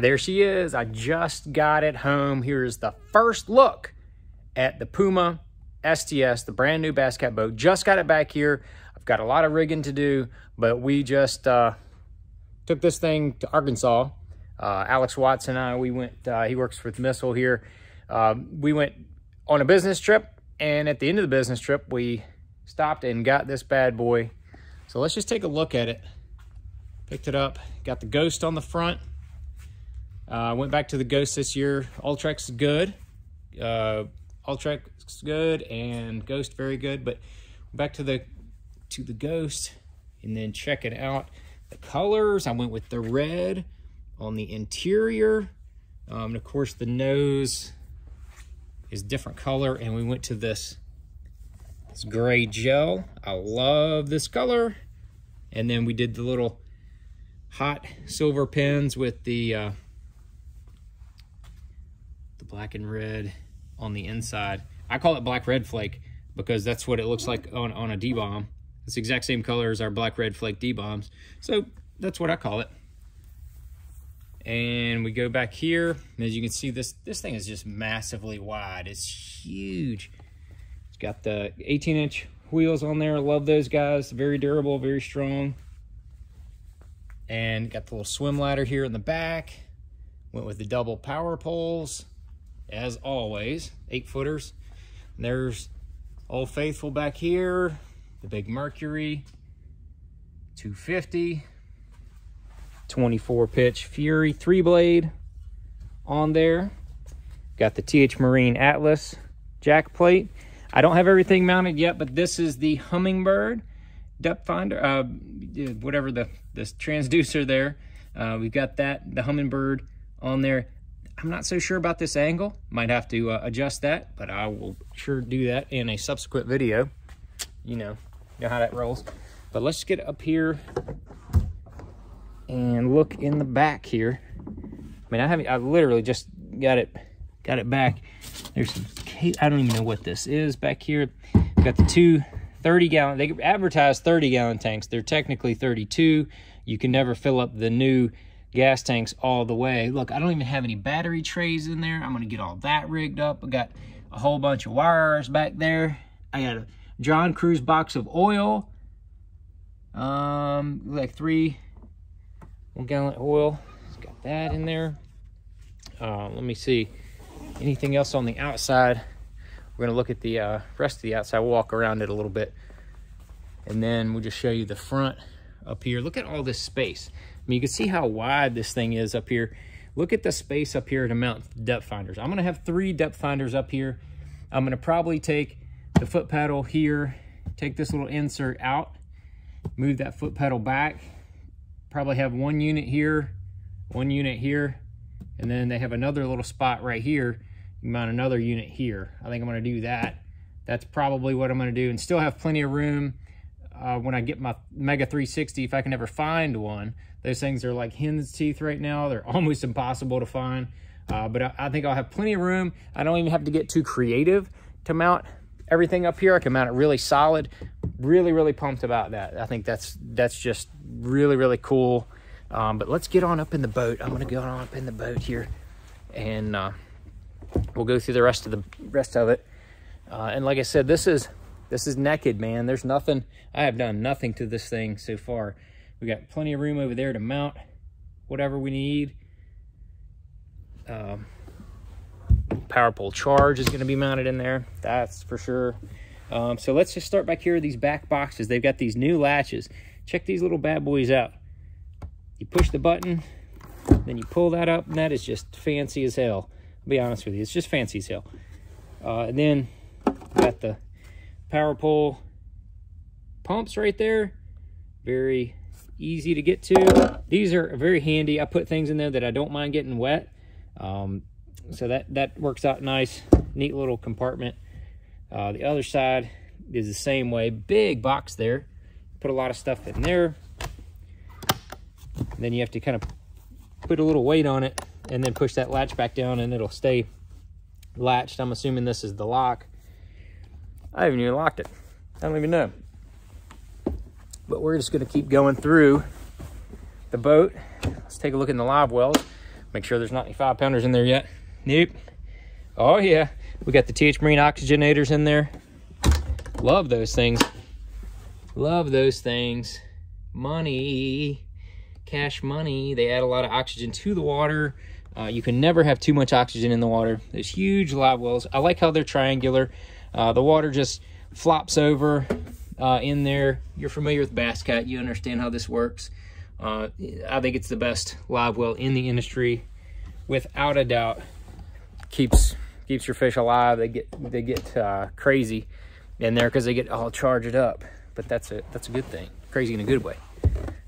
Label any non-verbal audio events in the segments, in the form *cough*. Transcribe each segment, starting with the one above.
There she is. I just got it home. Here's the first look at the Puma STS, the brand new Bass Cat boat. Just got it back here. I've got a lot of rigging to do, but we just uh, took this thing to Arkansas. Uh, Alex Watson and I, we went, uh, he works with Missile here. Uh, we went on a business trip, and at the end of the business trip, we stopped and got this bad boy. So let's just take a look at it. Picked it up, got the Ghost on the front. Uh, went back to the Ghost this year. Ultrex good. Uh, Ultrex good and Ghost very good. But back to the to the Ghost and then check it out. The colors, I went with the red on the interior. Um, and of course the nose is different color and we went to this, this gray gel. I love this color. And then we did the little hot silver pins with the uh, black and red on the inside. I call it black red flake because that's what it looks like on, on a D-bomb. It's the exact same color as our black red flake D-bombs. So that's what I call it. And we go back here. And as you can see, this, this thing is just massively wide. It's huge. It's got the 18 inch wheels on there. Love those guys. Very durable, very strong. And got the little swim ladder here in the back. Went with the double power poles as always, eight footers. And there's Old Faithful back here, the big Mercury, 250, 24 pitch Fury three blade on there. Got the TH Marine Atlas jack plate. I don't have everything mounted yet, but this is the Humminbird depth finder, uh, whatever the this transducer there. Uh, we've got that, the Humminbird on there. I'm not so sure about this angle. Might have to uh, adjust that, but I will sure do that in a subsequent video. You know, you know how that rolls. But let's get up here and look in the back here. I mean, I haven't, I literally just got it, got it back. There's some, I don't even know what this is back here. We've got the two 30 gallon, they advertise 30 gallon tanks. They're technically 32. You can never fill up the new gas tanks all the way. Look, I don't even have any battery trays in there. I'm to get all that rigged up. I got a whole bunch of wires back there. I got a John Crews box of oil. Um, like three one gallon oil. It's got that in there. Uh, let me see. Anything else on the outside? We're to look at the uh, rest of the outside. We'll walk around it a little bit. And then we'll just show you the front up here. Look at all this space mean, you can see how wide this thing is up here. Look at the space up here to mount depth finders. I'm gonna have three depth finders up here. I'm gonna probably take the foot pedal here, take this little insert out, move that foot pedal back, probably have one unit here, one unit here, and then they have another little spot right here. You mount another unit here. I think I'm gonna do that. That's probably what I'm gonna do and still have plenty of room uh, when I get my Mega 360, if I can ever find one. Those things are like hen's teeth right now. They're *laughs* almost impossible to find. Uh, but I, I, think I'll have plenty of room. I don't even have to get too creative to mount everything up here. I can mount it really solid. Really, really pumped about that. I think that's that's just really, really cool. Um, but let's get on up in the boat. I'm gonna go on up in the boat here, and uh, we'll go through the rest of the rest of it. Uh, and like I said, this is this is naked, man. There's nothing. I have done nothing to this thing so far. We got plenty of room over there to mount whatever we need. Um, power pole charge is going to be mounted in there. That's for sure. Um, so let's just start back here. These back boxes, they've got these new latches. Check these little bad boys out. You push the button, then you pull that up, and that is just fancy as hell. I'll be honest with you, it's just fancy as hell. Uh, and then got the power pole pumps right there. Very easy to get to. These are very handy. I put things in there that I don't mind getting wet. Um, so that, that works out nice. Neat little compartment. Uh, the other side is the same way. Big box there. Put a lot of stuff in there. And then you have to kind of put a little weight on it and then push that latch back down and it'll stay latched. I'm assuming this is the lock. I haven't even locked it. I don't even know. But we're just gonna keep going through the boat. Let's take a look in the live wells. Make sure there's not any five pounders in there yet. Nope. Oh yeah, we got the TH Marine oxygenators in there. Love those things. Love those things. Money, cash money. They add a lot of oxygen to the water. Uh, you can never have too much oxygen in the water. There's huge live wells. I like how they're triangular. Uh, the water just flops over uh, in there. You're familiar with Bass Cat. You understand how this works. Uh, I think it's the best live well in the industry, without a doubt. Keeps keeps your fish alive. They get they get uh, crazy in there because they get all charged up. But that's a that's a good thing. Crazy in a good way.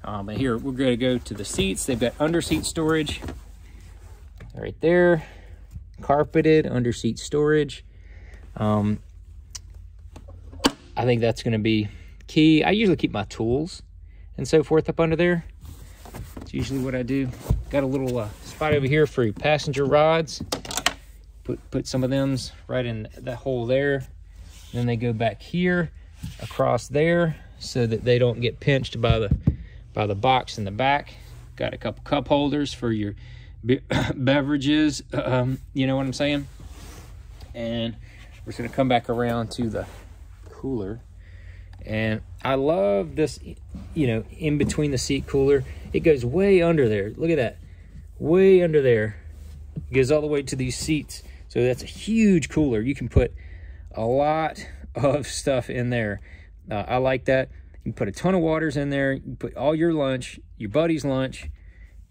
Um, and here we're going to go to the seats. They've got under seat storage right there, carpeted under seat storage. Um, I think that's going to be key. I usually keep my tools and so forth up under there. It's usually what I do. Got a little uh, spot over here for passenger rods. Put put some of them right in that hole there. Then they go back here, across there, so that they don't get pinched by the by the box in the back. Got a couple cup holders for your be *coughs* beverages. Um, you know what I'm saying? And we're just gonna come back around to the cooler. And I love this, you know, in between the seat cooler. It goes way under there. Look at that. Way under there. It goes all the way to these seats. So that's a huge cooler. You can put a lot *laughs* of stuff in there. Uh, I like that. You can put a ton of waters in there. You put all your lunch, your buddy's lunch,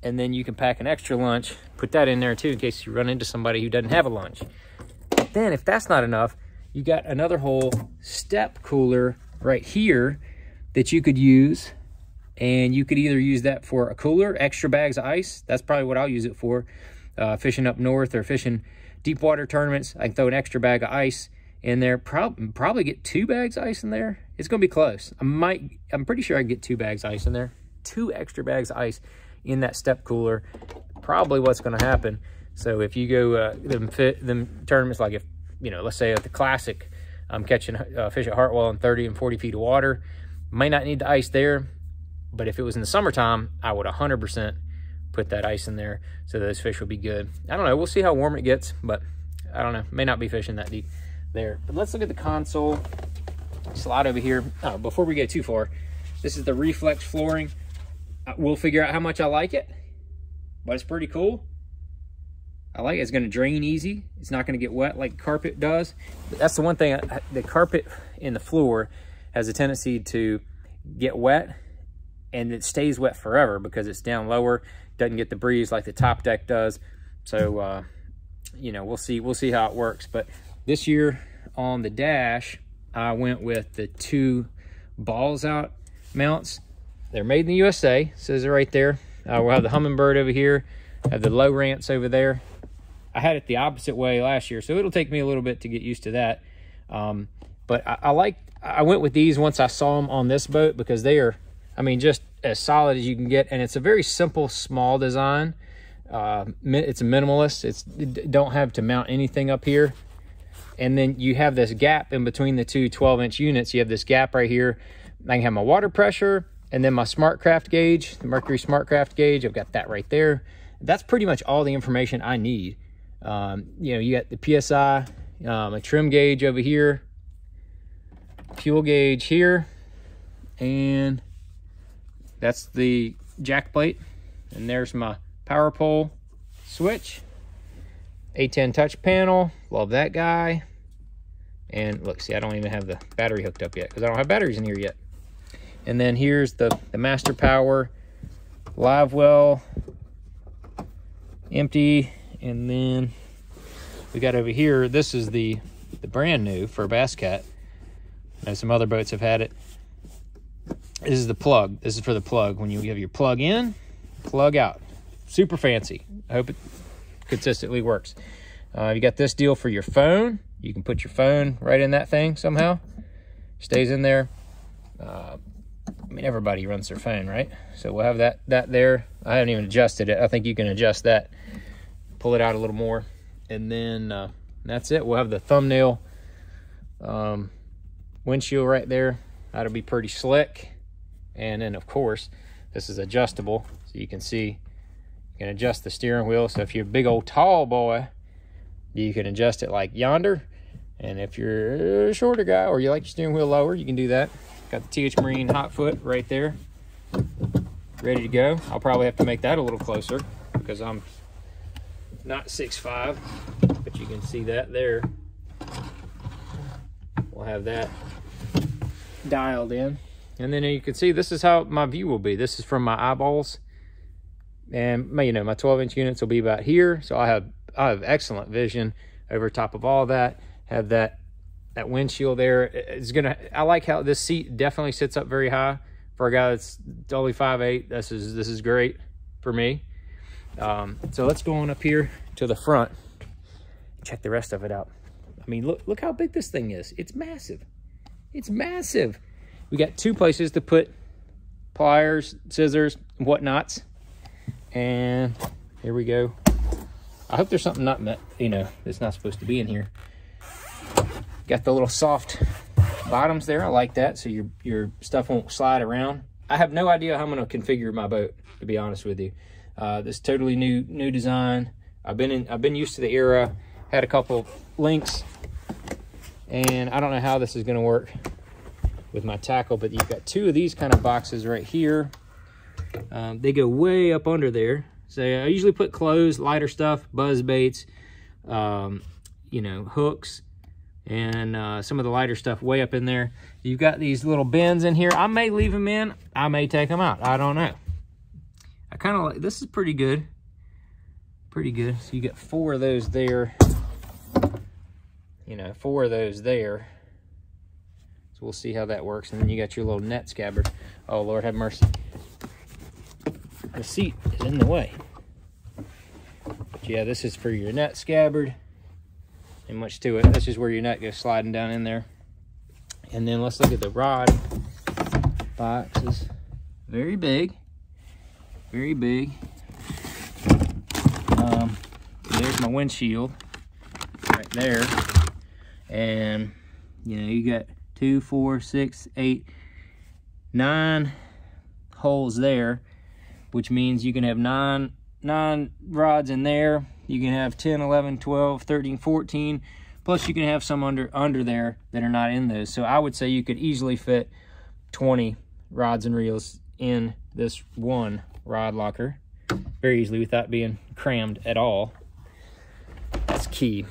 and then you can pack an extra lunch. Put that in there too in case you run into somebody who doesn't have a lunch. But then if that's not enough, you got another whole step cooler right here that you could use and you could either use that for a cooler, extra bags of ice. That's probably what I'll use it for. Uh, fishing up north or fishing deep water tournaments, I can throw an extra bag of ice in there. Pro probably get two bags of ice in there. It's gonna be close. I might, I'm pretty sure I get two bags of ice in there. Two extra bags of ice in that step cooler. Probably what's gonna happen. So if you go uh, them fit them tournaments like if you know, let's say at the classic, I'm catching uh, fish at Hartwell in 30 and 40 feet of water. Might not need the ice there, but if it was in the summertime, I would 100% put that ice in there so those fish would be good. I don't know. We'll see how warm it gets, but I don't know. May not be fishing that deep there. But let's look at the console. Slide over here. Oh, before we get too far, this is the reflex flooring. Uh, we'll figure out how much I like it, but it's pretty cool. I like it. It's going to drain easy. It's not going to get wet like carpet does. But that's the one thing. The carpet in the floor has a tendency to get wet and it stays wet forever because it's down lower. Doesn't get the breeze like the top deck does. So, uh, you know, we'll see. We'll see how it works. But this year on the dash, I went with the two Balzout mounts. They're made in the USA. Says it right there. Uh, we'll have the Humminbird over here. Have the Lowrance over there. I had it the opposite way last year, so it'll take me a little bit to get used to that. Um, but I, I, like, I went with these once I saw them on this boat because they are, I mean, just as solid as you can get. And it's a very simple, small design. Uh, it's a minimalist. It's don't have to mount anything up here. And then you have this gap in between the two 12 inch units. You have this gap right here. I can have my water pressure and then my SmartCraft gauge, the Mercury SmartCraft gauge. I've got that right there. That's pretty much all the information I need. Um, you know, you got the PSI, um, a trim gauge over here, fuel gauge here, and that's the jack plate. And there's my power pole switch, A10 touch panel, love that guy. And look, see, I don't even have the battery hooked up yet because I don't have batteries in here yet. And then here's the, the master power, live well, empty and then we got over here, this is the, the brand new for Bass Cat. Now some other boats have had it. This is the plug. This is for the plug. When you have your plug in, plug out. Super fancy. I hope it consistently works. Uh, you got this deal for your phone. You can put your phone right in that thing somehow. Stays in there. Uh, I mean, everybody runs their phone, right? So we'll have that that there. I haven't even adjusted it. I think you can adjust that pull it out a little more. And then uh, that's it. We'll have the thumbnail um, windshield right there. That'll be pretty slick. And then, of course, this is adjustable. So you can see, You can adjust the steering wheel. So if you're a big old tall boy, you can adjust it like yonder. And if you're a shorter guy or you like your steering wheel lower, you can do that. Got the TH Marine hot foot right there, ready to go. I'll probably have to make that a little closer because I'm not 6'5", but you can see that there. We'll have that dialed in. And then you can see this is how my view will be. This is from my eyeballs. And you know, my 12 inch units will be about here. So I have I have excellent vision over top of all that. Have that that windshield there. It's gonna I like how this seat definitely sits up very high for a guy that's only 5'8. This is this is great for me. Um, so let's go on up here to the front. Check the rest of it out. I mean, look look how big this thing is. It's massive. It's massive. We got two places to put pliers, scissors, whatnots. And here we go. I hope there's something not, you know, that's not supposed to be in here. Got the little soft bottoms there. I like that. So your, your stuff won't slide around. I have no idea how I'm going to configure my boat, to be honest with you. Uh, this totally new, new design. I've been in, I've been used to the Eyra, had a couple Lynx and I don't know how this is going to work with my tackle, but you've got two of these kind of boxes right here. Um, they go way up under there. So I usually put clothes, lighter stuff, buzz baits, um, you know, hooks, and uh, some of the lighter stuff way up in there. You've got these little bins in here. I may leave them in. I may take them out. I don't know. Kind of like, this is pretty good. Pretty good. So you get four of those there. You know, four of those there. So we'll see how that works. And then you got your little net scabbard. Oh, Lord have mercy. The seat is in the way. But yeah, this is for your net scabbard. And much to it. This is where your net goes sliding down in there. And then let's look at the rod boxes. Very big. Very big. Um, there's my windshield right there. And, you know, you got two, four, six, eight, nine holes there, which means you can have nine, nine rods in there. You can have 10, 11, 12, 13, 14. Plus you can have some under, under there that are not in those. So I would say you could easily fit 20 rods and reels in this one rod locker very easily without being crammed at all. That's key.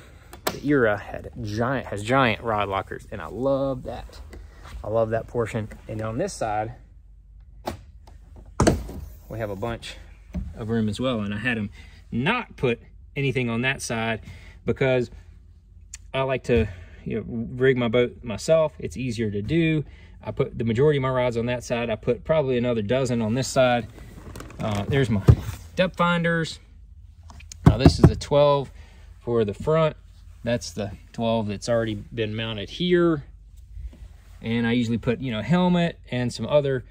The Eyra had giant has giant rod lockers and i love that. I love that portion. And on this side we have a bunch of room as well and i had them not put anything on that side because i like to you know rig my boat myself. It's easier to do. I put the majority of my rods on that side. I put probably another dozen on this side uh, there's my depth finders now this is a 12 for the front that's the 12 that's already been mounted here. And I usually put, you know, helmet and some other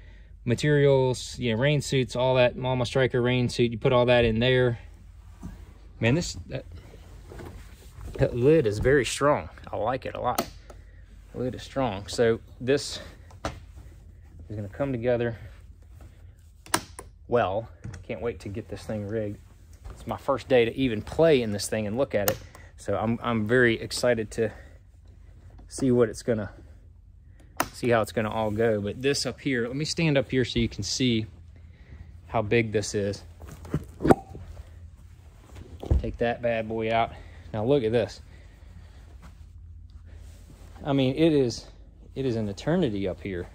materials, you know, rain suits, all that, Mama Striker rain suit. You put all that in there. Man, this that, that lid is very strong. I like it a lot. The lid is strong. So this is going to come together well. Can't wait to get this thing rigged. It's my first day to even play in this thing and look at it. So I'm, I'm very excited to see what it's gonna, see how it's gonna all go. But this up here, let me stand up here so you can see how big this is. Take that bad boy out. Now look at this. I mean, it is, it is an eternity up here.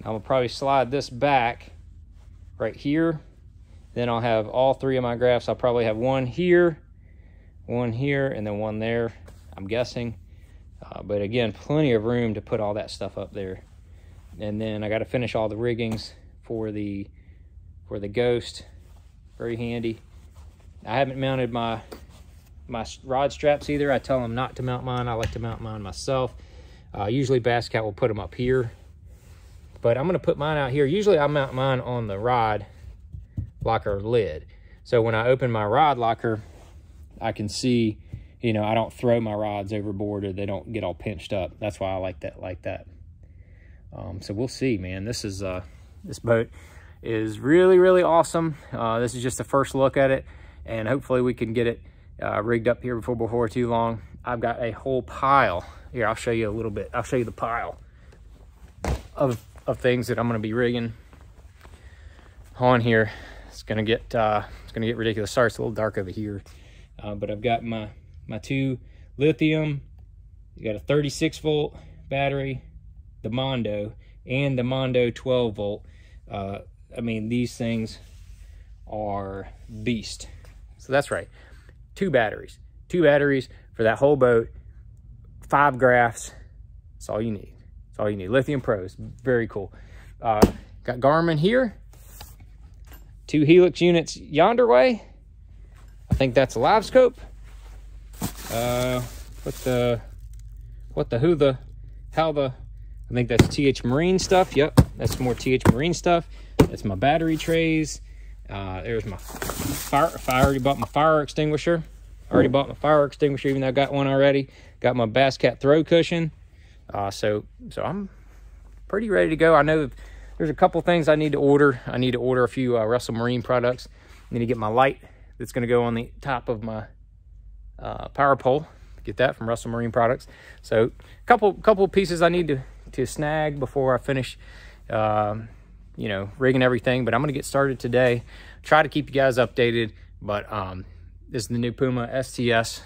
I'm gonna probably slide this back right here. Then I'll have all three of my graphs. I'll probably have one here, one here and then one there, I'm guessing. Uh, but again, plenty of room to put all that stuff up there. And then I got to finish all the riggings for the for the Ghost. Very handy. I haven't mounted my my rod straps either. I tell them not to mount mine. I like to mount mine myself. Uh, usually Basscat will put them up here. But I'm going to put mine out here. Usually I mount mine on the rod locker lid. So when I open my rod locker, I can see, you know, I don't throw my rods overboard or they don't get all pinched up. That's why I like that like that. Um, so we'll see, man. This is uh, this boat. is really, really awesome. Uh, this is just the first look at it, and hopefully we can get it uh, rigged up here before before too long. I've got a whole pile. Here, I'll show you a little bit. I'll show you the pile of, of things that I'm gonna be rigging on here. It's gonna get uh, it's gonna get ridiculous. Sorry, it's a little dark over here, uh, but I've got my my two lithium. You got a 36 volt battery, the Mondo, and the Mondo 12 volt. Uh, I mean, these things are beast. So that's right. Two batteries. Two batteries for that whole boat. Five graphs. That's all you need. That's all you need. Lithium Pros. Very cool. Uh, got Garmin here. Two Helix units yonder way. I think that's a LiveScope. Uh, what the, what the, who the, how the, I think that's TH Marine stuff. Yep, that's more TH Marine stuff. That's my battery trays. Uh, there's my fire. I already bought my fire extinguisher. Already bought my fire extinguisher, even though I got one already. Got my Basscat throw cushion. Uh, so, so I'm pretty ready to go. I know there's a couple things I need to order. I need to order a few uh, Russell Marine products. I need to get my light that's going to go on the top of my uh, power pole. Get that from Russell Marine Products. So, a couple couple pieces I need to to snag before I finish, um, you know, rigging everything. But I'm going to get started today. Try to keep you guys updated. But um, this is the new Puma STS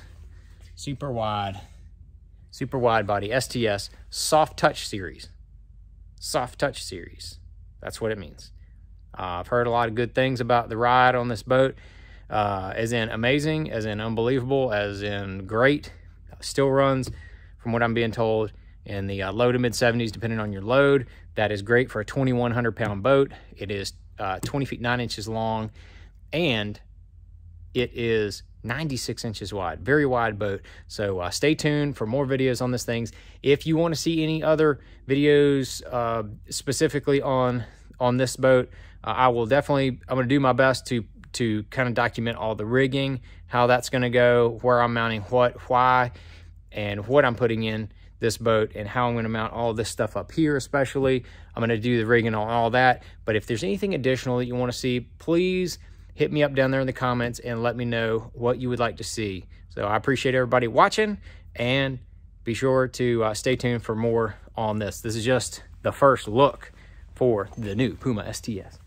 super wide, super wide body STS soft touch series. Soft touch series. That's what it means. Uh, I've heard a lot of good things about the ride on this boat, uh, as in amazing, as in unbelievable, as in great. Still runs, from what I'm being told, in the uh, low to mid 70s, depending on your load. That is great for a 2,100 pound boat. It is uh, 20 feet 9 inches long and it is 96 inches wide, very wide boat. So uh, stay tuned for more videos on this things. If you want to see any other videos uh, specifically on on this boat, uh, I will definitely, I'm going to do my best to to kind of document all the rigging, how that's going to go, where I'm mounting what, why, and what I'm putting in this boat and how I'm going to mount all this stuff up here especially. I'm going to do the rigging on all that. But if there's anything additional that you want to see, please hit me up down there in the comments and let me know what you would like to see. So I appreciate everybody watching and be sure to uh, stay tuned for more on this. This is just the first look for the new Puma STS.